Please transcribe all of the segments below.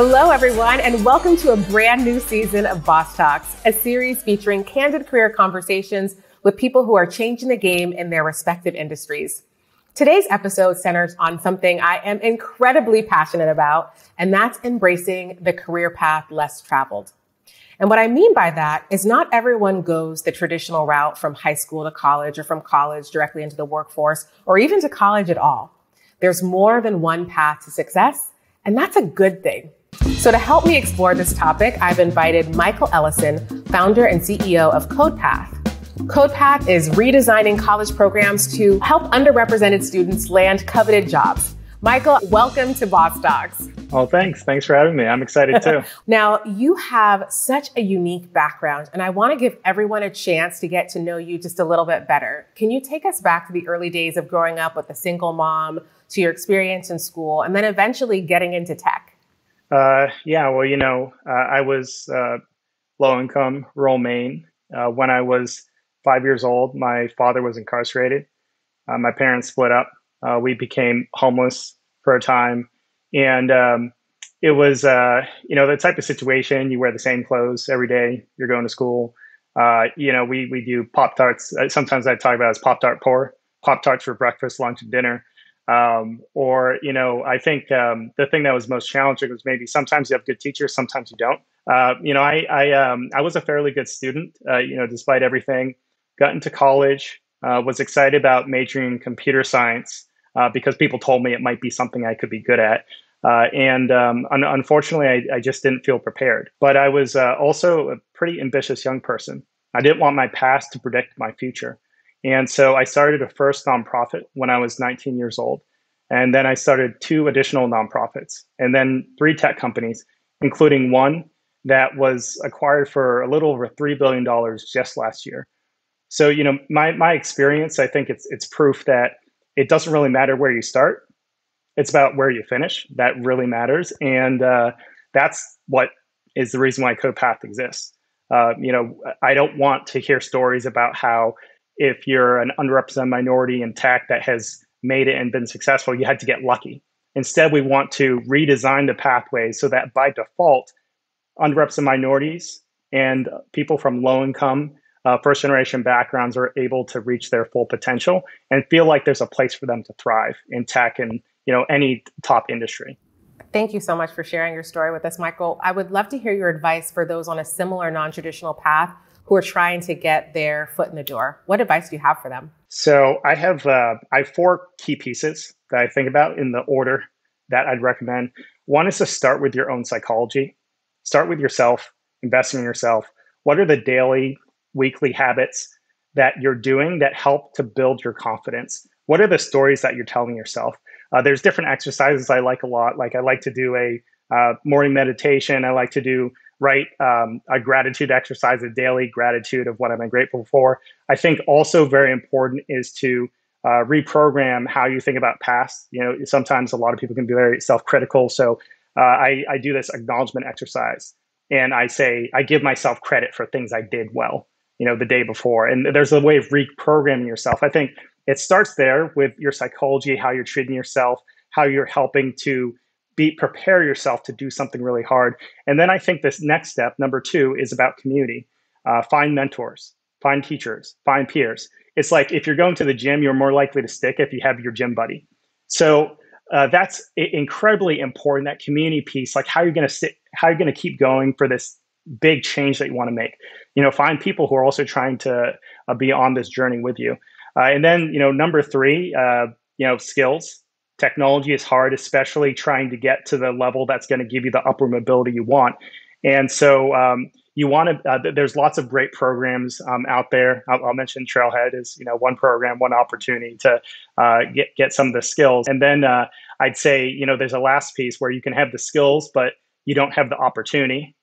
Hello, everyone, and welcome to a brand new season of Boss Talks, a series featuring candid career conversations with people who are changing the game in their respective industries. Today's episode centers on something I am incredibly passionate about, and that's embracing the career path less traveled. And what I mean by that is not everyone goes the traditional route from high school to college or from college directly into the workforce or even to college at all. There's more than one path to success, and that's a good thing. So, to help me explore this topic, I've invited Michael Ellison, founder and CEO of CodePath. CodePath is redesigning college programs to help underrepresented students land coveted jobs. Michael, welcome to Boss Talks. Oh, thanks. Thanks for having me. I'm excited too. now, you have such a unique background, and I want to give everyone a chance to get to know you just a little bit better. Can you take us back to the early days of growing up with a single mom, to your experience in school, and then eventually getting into tech? Uh, yeah, well, you know, uh, I was uh, low income, rural Maine. Uh, when I was five years old, my father was incarcerated. Uh, my parents split up. Uh, we became homeless for a time. And um, it was, you know, the type of situation you wear the same clothes every day, you're going to school. you know, we, we do Pop Tarts. Sometimes I talk about as Pop Tart poor, Pop Tarts for breakfast, lunch, and dinner. Um, or, you know, I think um, the thing that was most challenging was maybe sometimes you have good teachers, sometimes you don't. Uh, you know, I I, um, I was a fairly good student, uh, you know, despite everything. Got into college, uh, was excited about majoring in computer science uh, because people told me it might be something I could be good at. Uh, and um, un- unfortunately, I, I, just didn't feel prepared. But I was uh, also a pretty ambitious young person. I didn't want my past to predict my future. And so I started a first nonprofit when I was 19 years old. And then I started two additional nonprofits and then three tech companies, including one that was acquired for a little over $3 billion just last year. So, you know, my, my experience, I think it's, it's proof that it doesn't really matter where you start. It's about where you finish. That really matters. And uh, that's what is the reason why CodePath exists. Uh, you know, I don't want to hear stories about how if you're an underrepresented minority in tech that has made it and been successful, you had to get lucky. Instead, we want to redesign the pathways so that by default, underrepresented minorities and people from low income, uh, first generation backgrounds are able to reach their full potential and feel like there's a place for them to thrive in tech and you know any top industry. Thank you so much for sharing your story with us, Michael. I would love to hear your advice for those on a similar non traditional path who are trying to get their foot in the door. What advice do you have for them? So I have uh, I have four key pieces that I think about in the order that I'd recommend. One is to start with your own psychology. Start with yourself, investing in yourself. What are the daily, weekly habits that you're doing that help to build your confidence? What are the stories that you're telling yourself? Uh, there's different exercises I like a lot. Like I like to do a uh, morning meditation. I like to do write um, a gratitude exercise, a daily gratitude of what i'm grateful for. I think also very important is to uh, reprogram how you think about past. You know, sometimes a lot of people can be very self-critical. So uh, I, I do this acknowledgement exercise, and I say I give myself credit for things I did well. You know, the day before, and there's a way of reprogramming yourself. I think it starts there with your psychology, how you're treating yourself, how you're helping to be prepare yourself to do something really hard. And then I think this next step, number two, is about community. Uh, find mentors, find teachers, find peers. It's like if you're going to the gym, you're more likely to stick if you have your gym buddy. So uh, that's incredibly important. That community piece, like how you're going to sit, how you're going to keep going for this big change that you want to make. You know, find people who are also trying to uh, be on this journey with you. Uh, and then, you know, number three, uh, you know, skills technology is hard, especially trying to get to the level that's going to give you the upward mobility you want. And so um, you want to. Uh, there's lots of great programs um, out there. I'll, I'll, mention Trailhead is you know one program, one opportunity to uh, get get some of the skills. And then uh, I'd say you know there's a last piece where you can have the skills, but you don't have the opportunity.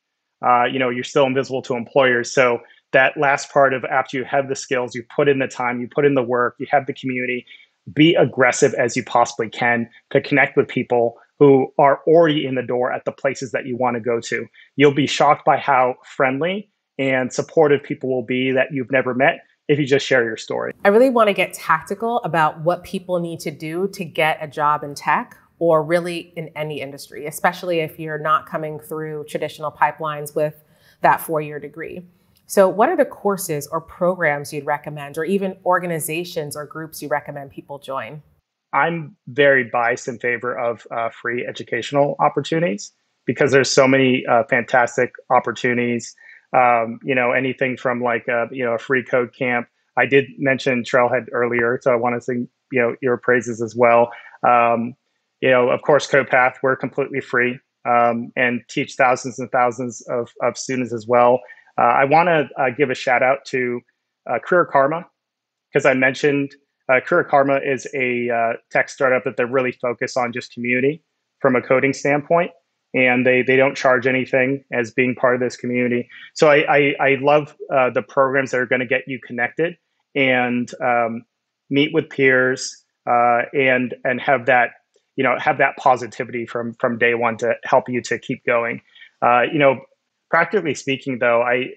Uh, you know you're still invisible to employers. So that last part of after you have the skills, you put in the time, you put in the work, you have the community, be aggressive as you possibly can to connect with people who are already in the door at the places that you want to go to. You'll be shocked by how friendly and supportive people will be that you've never met if you just share your story. I really want to get tactical about what people need to do to get a job in tech. or really in any industry, especially if you're not coming through traditional pipelines with that four year degree. So, what are the courses or programs you'd recommend, or even organizations or groups you recommend people join? I'm very biased in favor of uh, free educational opportunities because there's so many uh, fantastic opportunities. Um, you know, anything from like a, you know a free code camp. I did mention Trailhead earlier, so I want to sing you know your praises as well. Um, you know, of course, CodePath we're completely free um, and teach thousands and thousands of, of students as well. Uh, I want to uh, give a shout out to uh, Career Karma because I mentioned uh, Career Karma is a uh, tech startup that they're really focused on just community from a coding standpoint, and they they don't charge anything as being part of this community. So I I, I love uh, the programs that are going to get you connected and um, meet with peers and and have that you know have that positivity from from day one to help you to keep going. you know practically speaking though i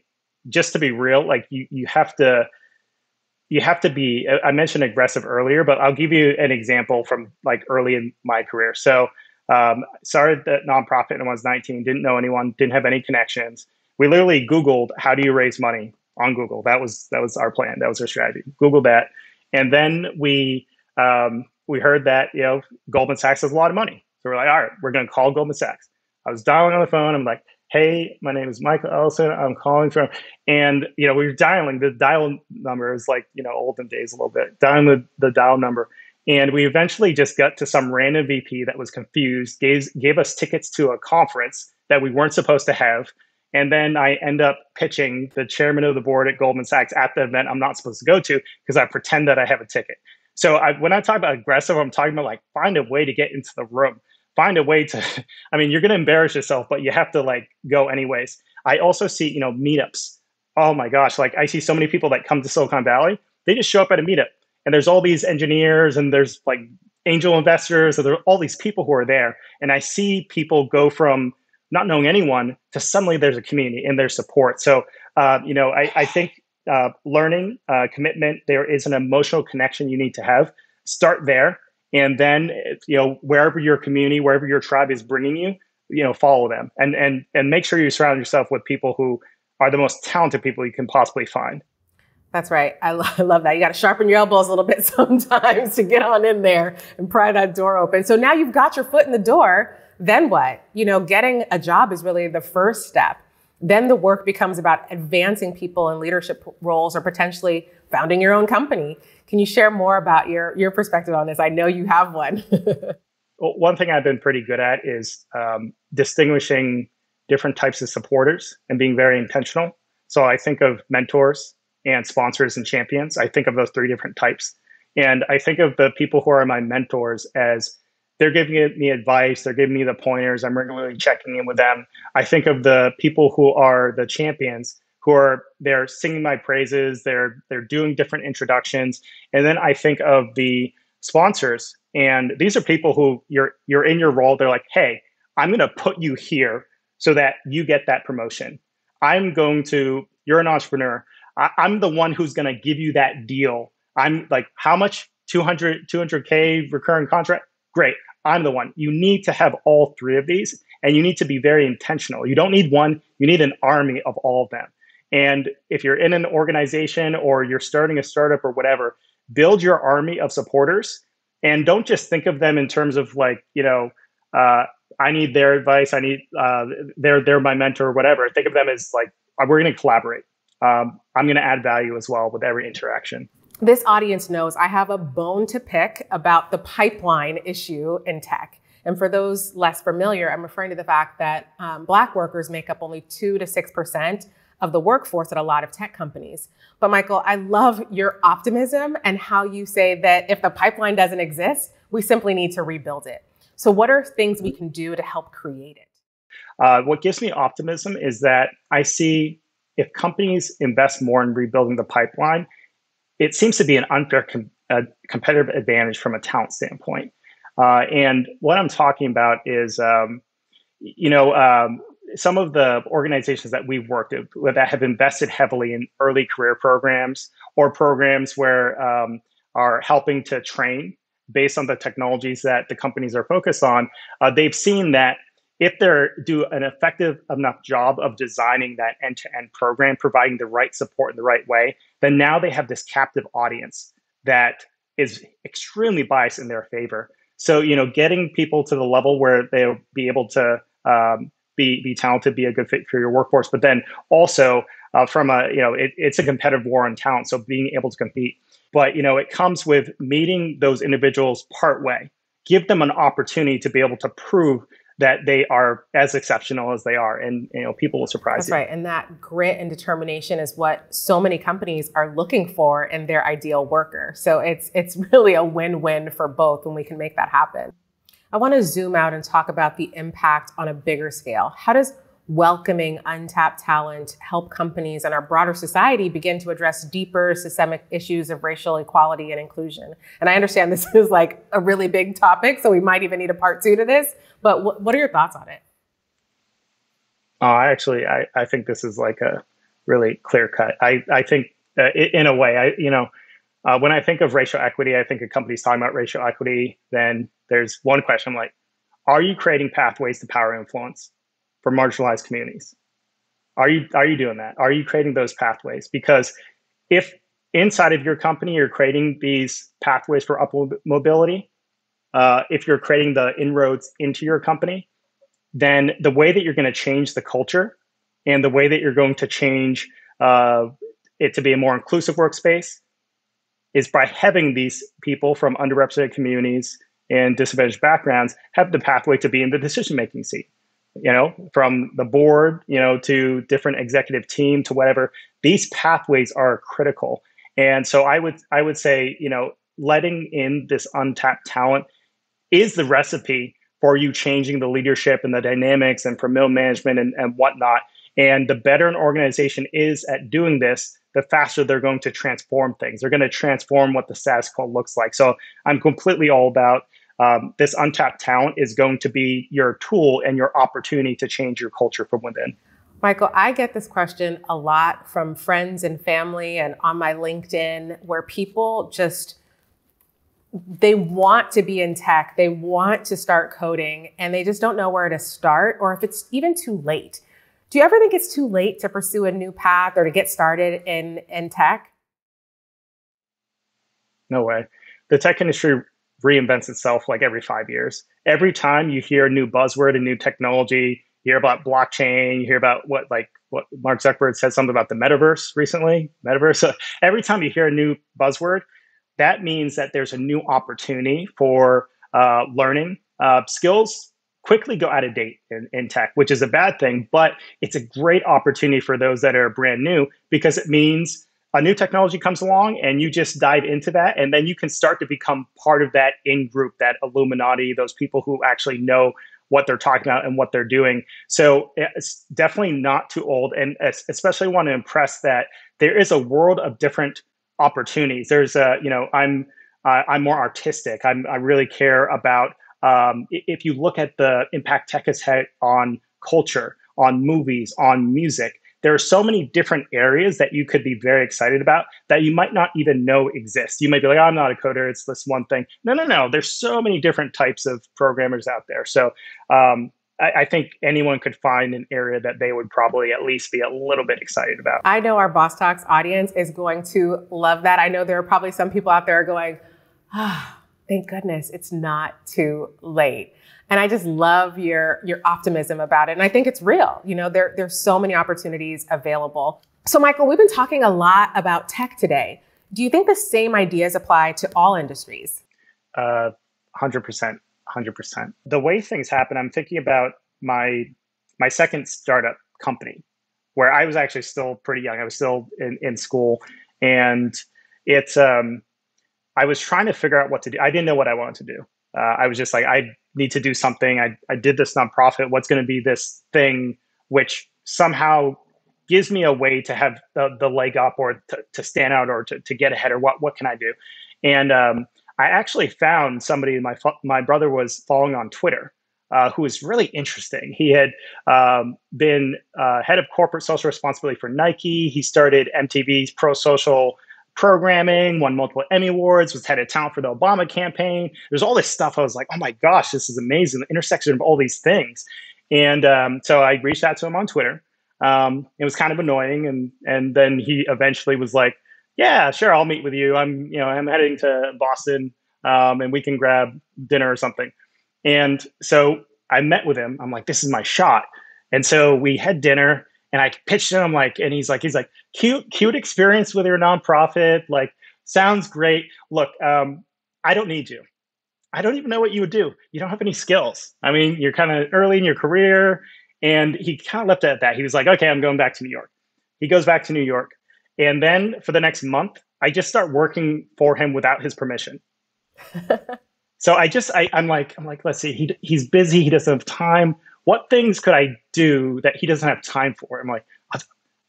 just to be real like you you have to you have to be i mentioned aggressive earlier but i'll give you an example from like early in my career. So um, started the nonprofit when i was 19 didn't know anyone didn't have any connections. We literally googled how do you raise money? on google. That was that was our plan. That was our strategy. Google that. And then we um, we heard that you know goldman sachs has a lot of money. So we're like all right we're going to call goldman sachs. I was dialing on the phone. I'm like hey, my name is Michael Ellison. I'm calling from, and you know, we were dialing the dial number is like you know olden days a little bit, dialing the, the dial number, and we eventually just got to some random VP that was confused, gave gave us tickets to a conference that we weren't supposed to have. And then I end up pitching the chairman of the board at Goldman Sachs at the event I'm not supposed to go to because I pretend that I have a ticket. So I, when I talk about aggressive, I'm talking about like find a way to get into the room find a way to i mean you're going to embarrass yourself but you have to like go anyways. I also see you know meetups. Oh my gosh like i see so many people that come to silicon valley they just show up at a meetup and there's all these engineers and there's like angel investors and there are all these people who are there and i see people go from not knowing anyone to suddenly there's a community and there's support. So uh, you know i, I think uh, learning uh, commitment there is an emotional connection you need to have. Start there and then you know wherever your community wherever your tribe is bringing you you know follow them and and and make sure you surround yourself with people who are the most talented people you can possibly find that's right. I, lo- I love that. You got to sharpen your elbows a little bit sometimes to get on in there and pry that door open. So now you've got your foot in the door. Then what? You know, getting a job is really the first step. Then the work becomes about advancing people in leadership roles or potentially founding your own company. Can you share more about your your perspective on this? I know you have one. well, one thing I've been pretty good at is um, distinguishing different types of supporters and being very intentional. So I think of mentors and sponsors and champions. I think of those three different types. And I think of the people who are my mentors as they're giving me advice, they're giving me the pointers, I'm regularly checking in with them. I think of the people who are the champions who are they're singing my praises. They're they're doing different introductions. And then i think of the sponsors. And these are people who you're you're in your role. They're like hey i'm going to put you here so that you get that promotion. I'm going to you're an entrepreneur. I, i'm the one who's going to give you that deal. I'm like how much? 200 200k recurring contract? Great i'm the one you need to have all three of these and you need to be very intentional you don't need one you need an army of all of them and if you're in an organization or you're starting a startup or whatever, build your army of supporters and don't just think of them in terms of like, you know, uh, I need their advice. I need uh, they're they're my mentor or whatever. Think of them as like uh, we're going to collaborate. Um, I'm going to add value as well with every interaction. This audience knows I have a bone to pick about the pipeline issue in tech. And for those less familiar, I'm referring to the fact that um, Black workers make up only two to six percent of the workforce at a lot of tech companies. But Michael, I love your optimism and how you say that if the pipeline doesn't exist, we simply need to rebuild it. So, what are things we can do to help create it? Uh, what gives me optimism is that I see if companies invest more in rebuilding the pipeline, it seems to be an unfair com- competitive advantage from a talent standpoint. Uh, and what I'm talking about is, um, you know, um, some of the organizations that we've worked with that have invested heavily in early career programs or programs where um, are helping to train based on the technologies that the companies are focused on, uh, they've seen that if they do an effective enough job of designing that end-to-end program, providing the right support in the right way, then now they have this captive audience that is extremely biased in their favor. So, you know, getting people to the level where they'll be able to um, be be talented, be a good fit for your workforce, but then also uh, from a you know, it, it's a competitive war on talent. So being able to compete, but you know, it comes with meeting those individuals part way, give them an opportunity to be able to prove that they are as exceptional as they are and you know people will surprise That's you. right. And that grit and determination is what so many companies are looking for in their ideal worker. So it's it's really a win-win for both when we can make that happen. I want to zoom out and talk about the impact on a bigger scale. How does welcoming untapped talent help companies and our broader society begin to address deeper systemic issues of racial equality and inclusion. And I understand this is like a really big topic, so we might even need a part two to this. But what are your thoughts on it? Uh, I actually, I, I think this is like a really clear cut. I, I think uh, in a way, I, you know, uh, when I think of racial equity, I think a company's talking about racial equity. Then there's one question I'm like, are you creating pathways to power influence? for marginalized communities. Are you are you doing that? Are you creating those pathways? Because if inside of your company you're creating these pathways for up mobility, uh, if you're creating the inroads into your company, then the way that you're going to change the culture and the way that you're going to change uh, it to be a more inclusive workspace is by having these people from underrepresented communities and disadvantaged backgrounds have the pathway to be in the decision making seat you know, from the board, you know, to different executive team to whatever. These pathways are critical. And so I would I would say, you know, letting in this untapped talent is the recipe for you changing the leadership and the dynamics and for middle management and, and whatnot. And the better an organization is at doing this, the faster they're going to transform things. They're going to transform what the status quo looks like. So I'm completely all about um, this untapped talent is going to be your tool and your opportunity to change your culture from within. Michael, I get this question a lot from friends and family and on my LinkedIn where people just they want to be in tech, they want to start coding and they just don't know where to start or if it's even too late. Do you ever think it's too late to pursue a new path or to get started in in tech? No way. The tech industry reinvents itself like every five years. Every time you hear a new buzzword, a new technology, you hear about blockchain, you hear about what like what Mark Zuckerberg said something about the metaverse recently. Metaverse. Every time you hear a new buzzword, that means that there's a new opportunity for uh, learning uh, skills. Quickly go out of date in, in tech, which is a bad thing, but it's a great opportunity for those that are brand new because it means a new technology comes along and you just dive into that and then you can start to become part of that in group that illuminati those people who actually know what they're talking about and what they're doing. So it's definitely not too old and especially want to impress that there is a world of different opportunities there's a you know i'm uh, i'm more artistic I'm, i really care about um, if you look at the impact tech has had on culture on movies on music there are so many different areas that you could be very excited about that you might not even know exist. You might be like, oh, I'm not a coder, it's this one thing. No, no, no. There's so many different types of programmers out there. So um, I, I, think anyone could find an area that they would probably at least be a little bit excited about. I know our Boss Talks audience is going to love that. I know there are probably some people out there going, ah, oh, thank goodness it's not too late. And I just love your your optimism about it. And I think it's real. You know, there, there's so many opportunities available. So Michael, we've been talking a lot about tech today. Do you think the same ideas apply to all industries? Uh, 100%. 100%. The way things happen, I'm thinking about my my second startup company where I was actually still pretty young. I was still in, in school and it's um I was trying to figure out what to do. I didn't know what I wanted to do. Uh, I was just like, I need to do something. I, I did this nonprofit. What's going to be this thing which somehow gives me a way to have the, the leg up or to, to stand out or to, to get ahead or what, what can I do? And um, I actually found somebody, my, my brother was following on Twitter, uh, who was really interesting. He had um, been uh, head of corporate social responsibility for Nike. He started MTV's pro social programming, won multiple Emmy Awards, was head of talent for the Obama campaign. There's all this stuff. I was like, oh my gosh, this is amazing. The intersection of all these things. And um, so I reached out to him on Twitter. Um, it was kind of annoying. And, and then he eventually was like, yeah, sure, I'll meet with you. I'm, you know, I'm heading to Boston um, and we can grab dinner or something. And so I met with him. I'm like, this is my shot. And so we had dinner and I pitched him like, and he's like, he's like, cute, cute experience with your nonprofit. Like, sounds great. Look, um, I don't need you. I don't even know what you would do. You don't have any skills. I mean, you're kind of early in your career. And he kind of left it at that. He was like, okay, I'm going back to New York. He goes back to New York. And then for the next month, I just start working for him without his permission. so I just, I, I'm like, I'm like, let's see, he, he's busy. He doesn't have time what things could I do that he doesn't have time for? I'm like, I'll,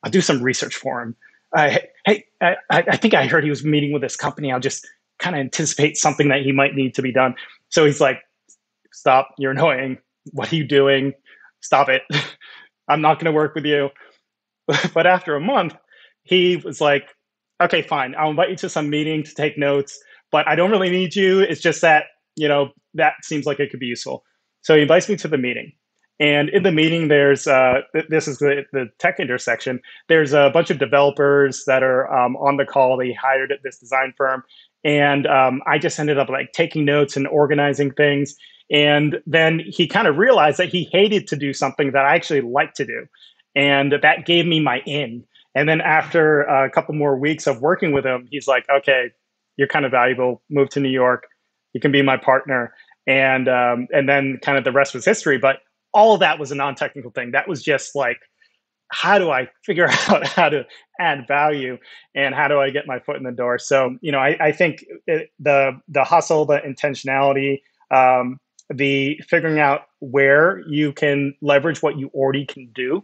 I'll do some research for him. Uh, hey, I, I think I heard he was meeting with this company. I'll just kind of anticipate something that he might need to be done. So he's like, stop, you're annoying. What are you doing? Stop it. I'm not going to work with you. but after a month, he was like, okay, fine. I'll invite you to some meeting to take notes, but I don't really need you. It's just that, you know, that seems like it could be useful. So he invites me to the meeting. And in the meeting, there's uh, this is the, the tech intersection. There's a bunch of developers that are um, on the call. They hired at this design firm, and um, I just ended up like taking notes and organizing things. And then he kind of realized that he hated to do something that I actually like to do, and that gave me my in. And then after a couple more weeks of working with him, he's like, "Okay, you're kind of valuable. Move to New York. You can be my partner." And um, and then kind of the rest was history. But all of that was a non-technical thing. That was just like, how do I figure out how to add value and how do I get my foot in the door? So, you know, I, I think it, the the hustle, the intentionality, um, the figuring out where you can leverage what you already can do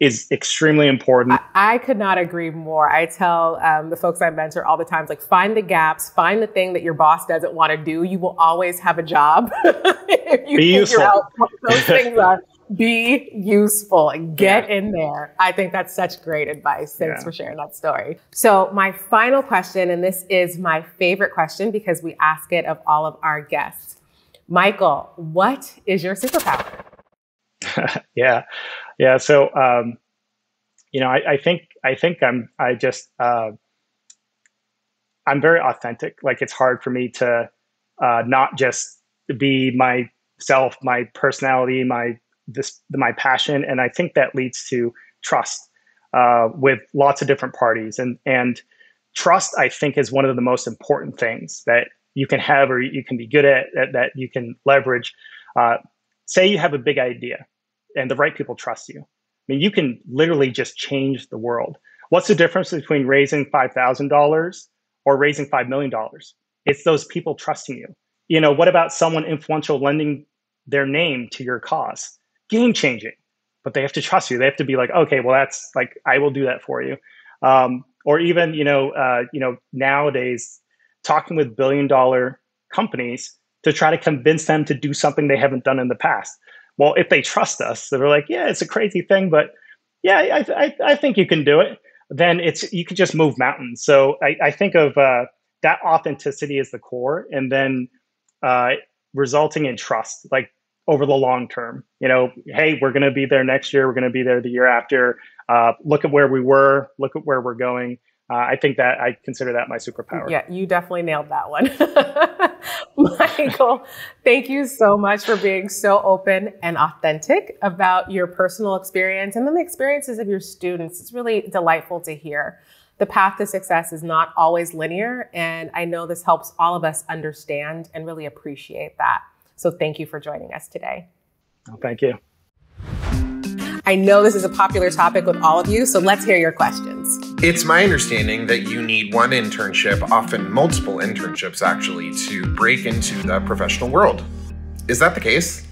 is extremely important. I, I could not agree more. I tell um, the folks I mentor all the times, like find the gaps, find the thing that your boss doesn't want to do. You will always have a job if you be figure useful. out what those things are. Be useful and get yeah. in there. I think that's such great advice. Thanks yeah. for sharing that story. So my final question, and this is my favorite question because we ask it of all of our guests. Michael, what is your superpower? yeah, yeah. So, um, you know, I, I, think I think I'm I just uh, I'm very authentic. Like it's hard for me to uh, not just be myself, my personality, my this my passion, and I think that leads to trust uh, with lots of different parties, and and trust I think is one of the most important things that you can have or you can be good at that, that you can leverage. Uh, say you have a big idea and the right people trust you. I mean, you can literally just change the world. What's the difference between raising $5,000 or raising $5 million? It's those people trusting you. You know, what about someone influential lending their name to your cause? Game changing, but they have to trust you. They have to be like, okay, well, that's like, I will do that for you. Um, or even, you know, uh, you know, nowadays, talking with billion dollar companies to try to convince them to do something they haven't done in the past well, if they trust us, they're like, yeah, it's a crazy thing, but yeah, I, I, I think you can do it. Then it's you can just move mountains. So I, I think of uh, that authenticity as the core, and then uh, resulting in trust, like over the long term. You know, hey, we're going to be there next year. We're going to be there the year after. Uh, look at where we were. Look at where we're going. Uh, I think that I consider that my superpower. Yeah, you definitely nailed that one. Michael, thank you so much for being so open and authentic about your personal experience and then the experiences of your students. It's really delightful to hear. The path to success is not always linear, and I know this helps all of us understand and really appreciate that. So, thank you for joining us today. Oh, thank you. I know this is a popular topic with all of you, so let's hear your questions. It's my understanding that you need one internship, often multiple internships actually, to break into the professional world. Is that the case?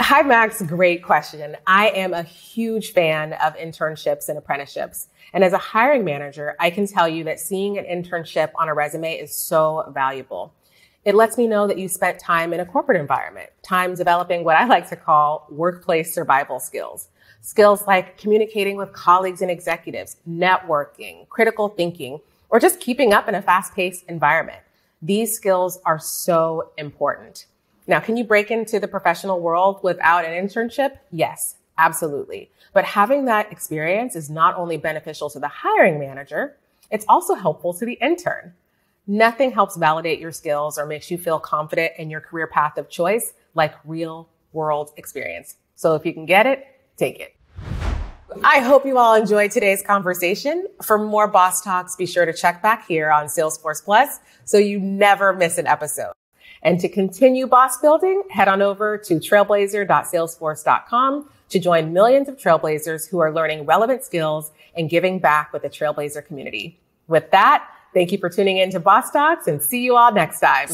Hi, Max. Great question. I am a huge fan of internships and apprenticeships. And as a hiring manager, I can tell you that seeing an internship on a resume is so valuable. It lets me know that you spent time in a corporate environment, time developing what I like to call workplace survival skills. Skills like communicating with colleagues and executives, networking, critical thinking, or just keeping up in a fast paced environment. These skills are so important. Now, can you break into the professional world without an internship? Yes, absolutely. But having that experience is not only beneficial to the hiring manager, it's also helpful to the intern. Nothing helps validate your skills or makes you feel confident in your career path of choice like real world experience. So if you can get it, take it. I hope you all enjoyed today's conversation. For more Boss Talks, be sure to check back here on Salesforce Plus so you never miss an episode. And to continue boss building, head on over to trailblazer.salesforce.com to join millions of trailblazers who are learning relevant skills and giving back with the Trailblazer community. With that, thank you for tuning in to Boss Talks and see you all next time.